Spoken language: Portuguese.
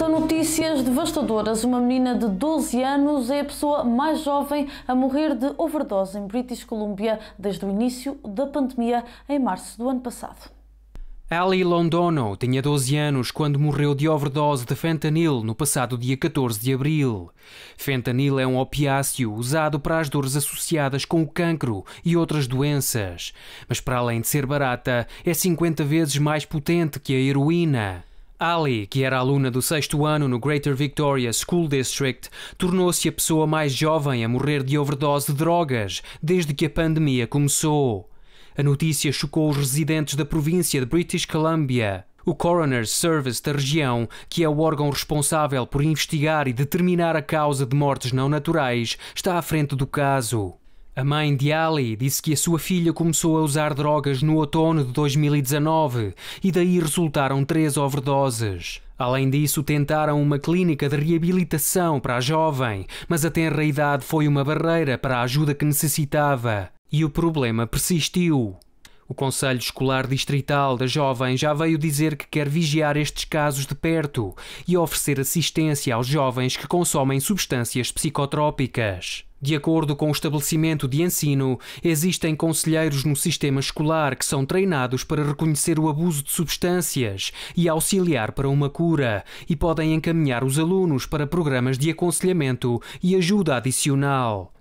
São notícias devastadoras. Uma menina de 12 anos é a pessoa mais jovem a morrer de overdose em British Columbia desde o início da pandemia em março do ano passado. Ali Londono tinha 12 anos quando morreu de overdose de fentanil no passado dia 14 de abril. Fentanil é um opiáceo usado para as dores associadas com o cancro e outras doenças, mas para além de ser barata, é 50 vezes mais potente que a heroína. Ali, que era aluna do sexto ano no Greater Victoria School District, tornou-se a pessoa mais jovem a morrer de overdose de drogas desde que a pandemia começou. A notícia chocou os residentes da província de British Columbia. O Coroner's Service da região, que é o órgão responsável por investigar e determinar a causa de mortes não naturais, está à frente do caso. A mãe de Ali disse que a sua filha começou a usar drogas no outono de 2019 e daí resultaram três overdoses. Além disso, tentaram uma clínica de reabilitação para a jovem, mas a tenra idade foi uma barreira para a ajuda que necessitava. E o problema persistiu. O Conselho Escolar Distrital da Jovem já veio dizer que quer vigiar estes casos de perto e oferecer assistência aos jovens que consomem substâncias psicotrópicas. De acordo com o estabelecimento de ensino, existem conselheiros no sistema escolar que são treinados para reconhecer o abuso de substâncias e auxiliar para uma cura, e podem encaminhar os alunos para programas de aconselhamento e ajuda adicional.